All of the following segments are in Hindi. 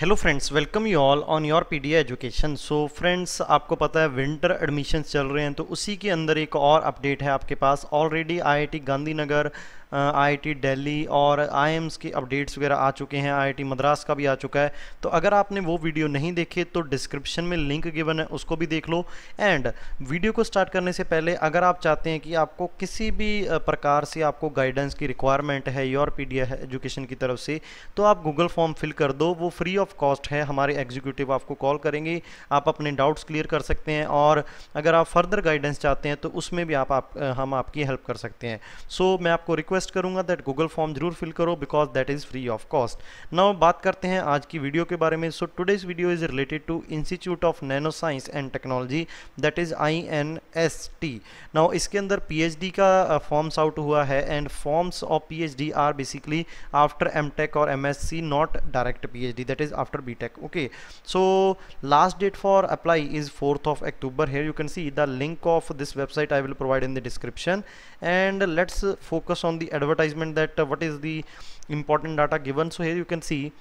Hello friends welcome you all on your P D education so friends आपको पता है विंटर एडमिशन्स चल रहे हैं तो उसी के अंदर एक और अपडेट है आपके पास. Already IIT Gandhinagar IIT Delhi और आईएम्स की अपडेट्स वगैरह आ चुके हैं आईआईटी मद्रास का भी आ चुका है। तो अगर आपने वो वीडियो नहीं देखे तो डिस्क्रिप्शन में लिंक गिवन है उसको भी देख लो। एंड वीडियो को स्टार्ट करने से पहले अगर आप चाहते हैं कि आपको किसी भी प्रकार से आपको गाइडेंस की रिक्वायरमेंट है योर पी एजुकेशन की तरफ़ से तो आप गूगल फॉर्म फिल कर दो। वो फ्री ऑफ़ कॉस्ट है हमारे एग्जीक्यूटिव आपको कॉल करेंगे। आप अपने डाउट्स क्लियर कर सकते हैं और अगर आप फर्दर गाइडेंस चाहते हैं तो उसमें भी आप, आप हम आपकी हेल्प कर सकते हैं। सो so, मैं आपको रिक्वेस्ट रिक्वेस्ट करूँगा दैट गूगल फॉर्म ज़रूर फिल करो because that is free of cost now बात करते हैं आज की वीडियो के बारे में. So today's video is related to institute of nano science and technology that is I N S T now इसके अंदर पी का फॉर्म्स uh, आउट हुआ है and forms of P H D are basically after M tech और M S C not direct P H D that is after B tech okay so last date for apply is fourth of October here you can see the link of this website I will provide in the description and let's focus on the advertisement that uh, what is the important data given. So here you can see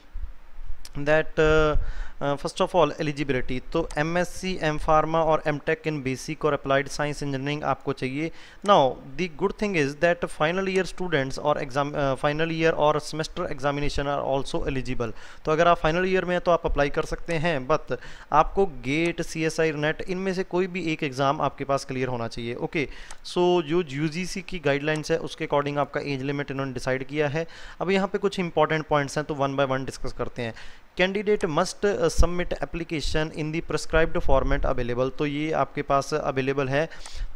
that uh, first of all, eligibility. तो M S C M pharma और एम टेक इन बेसिक और अप्लाइड साइंस इंजीनियरिंग आपको चाहिए। Now the good thing is that final year students और एग्ज़ाम फाइनल ईयर और semester examination are also eligible तो अगर आप फाइनल ईयर में हैं तो आप अप्लाई कर सकते हैं बट आपको GATE C S I NET इनमें से कोई भी एक एग्ज़ाम आपके पास क्लियर होना चाहिए। ओके सो जो यू जी सी की गाइडलाइंस है, उसके अकॉर्डिंग आपका एज लिमिट इन्होंने डिसाइड किया है। अब यहाँ पे कुछ इंपॉर्टेंट पॉइंट्स हैं तो वन बाय वन डिस्कस करते हैं। Candidate must submit application in the prescribed format available तो ये आपके पास अवेलेबल है।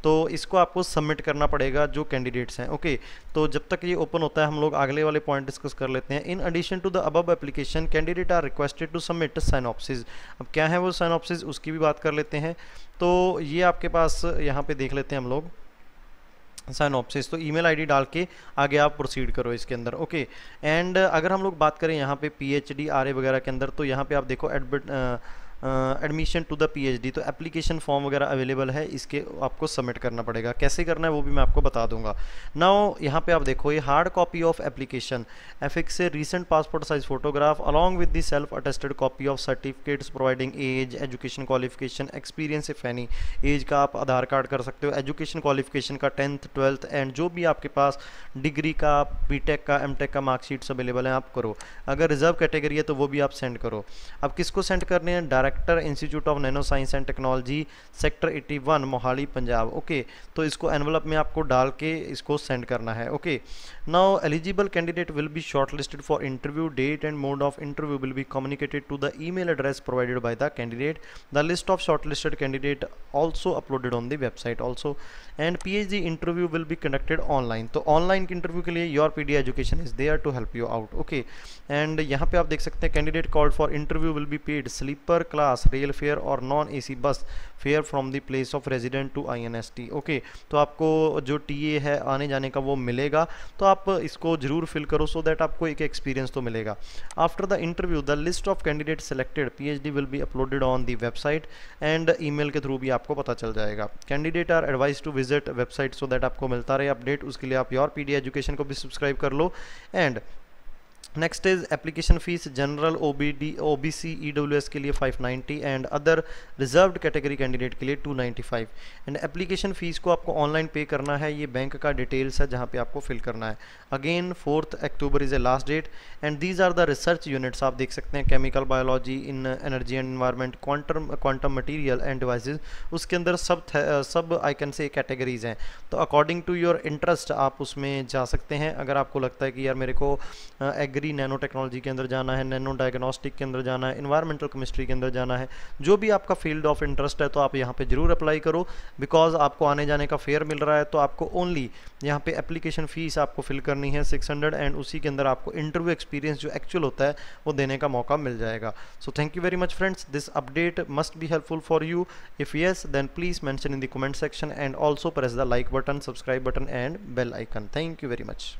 तो इसको आपको सबमिट करना पड़ेगा जो कैंडिडेट्स हैं। ओके तो जब तक ये ओपन होता है, हम लोग अगले वाले पॉइंट डिस्कस कर लेते हैं। In addition to the above application candidate are requested to submit synopsis अब क्या है वो साइनॉप्सिस उसकी भी बात कर लेते हैं। तो ये आपके पास यहाँ पे देख लेते हैं हम लोग। साइनॉप्सिस तो ईमेल आईडी डाल के आगे आप प्रोसीड करो इसके अंदर ओके एंड अगर हम लोग बात करें यहाँ पे पीएचडी आरए वगैरह के अंदर तो यहाँ पे आप देखो admit admission to the PhD तो एप्लीकेशन फॉर्म वगैरह अवेलेबल है, इसके आपको सबमिट करना पड़ेगा। कैसे करना है वो भी मैं आपको बता दूँगा। नाउ यहाँ पे आप देखो, ये hard copy of application affix से recent passport size photograph along with the self attested copy of certificates providing age education qualification experience if any age का आप आधार कार्ड कर सकते हो। एजुकेशन क्वालिफिकेशन का टेंथ ट्वेल्थ एंड जो भी आपके पास डिग्री का बी का एम का मार्कशीट्स अवेलेबल हैं, आप करो। अगर रिज़र्व कैटेगरी है तो वो भी आप सेंड करो। अब किसको सेंड करने हैं? Direct director institute of nano science and technology sector 81 Mohali Punjab okay तो इसको एनवलप में आपको डाल के इसको सेंड करना है okay now eligible candidate will be shortlisted for interview date and mode of interview will be communicated to the email address provided by the candidate the list of shortlisted candidate also uploaded on the website also and P interview will be conducted online तो ऑनलाइन इंटरव्यू के लिए your P education is there to help you out okay and यहाँ पे आप देख सकते हैं candidate called for interview will be paid sleeper class rail fare और non A C bus fare from the place of resident to I N S T okay तो आपको जो टी ए है, आने जाने का वो मिलेगा। तो आप इसको ज़रूर फिल करो सो so दैट आपको एक एक्सपीरियंस तो मिलेगा। After the interview the list of candidate selected P H D will be uploaded on the website and email के थ्रू भी आपको पता चल जाएगा। Candidate are advise to visit website so that आपको मिलता रहे अपडेट उसके लिए आप योर पी डी एजुकेशन को भी सब्सक्राइब कर लो and next is application fees general O B D O B C E W S के लिए 590 and other reserved category candidate के लिए 295 एंड एप्लीकेशन फ़ीस को आपको ऑनलाइन पे करना है, ये बैंक का डिटेल्स है जहाँ पे आपको फिल करना है। Again fourth October is a last date and these are the research units आप देख सकते हैं chemical biology in energy and environment quantum quantum material and devices उसके अंदर सब सब आई कैन से कैटेगरीज हैं। तो अकॉर्डिंग टू योर इंटरेस्ट आप उसमें जा सकते हैं। अगर आपको लगता है कि यार मेरे को एग्री एग्री नैनो टेक्नोलॉजी के अंदर जाना है नैनो डायग्नोस्टिक के अंदर जाना है इन्वायरमेंटल केमिस्ट्री के अंदर जाना है। जो भी आपका फ़ील्ड ऑफ़ इंटरेस्ट है तो आप यहाँ पर ज़रूर अप्लाई करो। बिकॉज़ आपको आने जाने का फेयर मिल रहा है तो आपको ओनली यहाँ पे एप्लीकेशन फ़ीस आपको फिल करनी है 600 एंड उसी के अंदर आपको इंटरव्यू एक्सपीरियंस जो एक्चुअल होता है, वो देने का मौका मिल जाएगा। So thank you very much friends this update must be helpful for you if yes then please mention in the comment section and also press the like button subscribe button and bell icon thank you very much